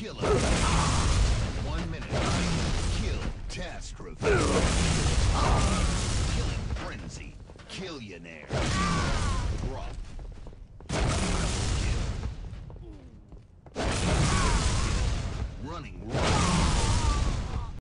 Killer. One minute. Kill. Catastrophe. Killing frenzy. Killionaire. Gruff. Kill. Running. Run.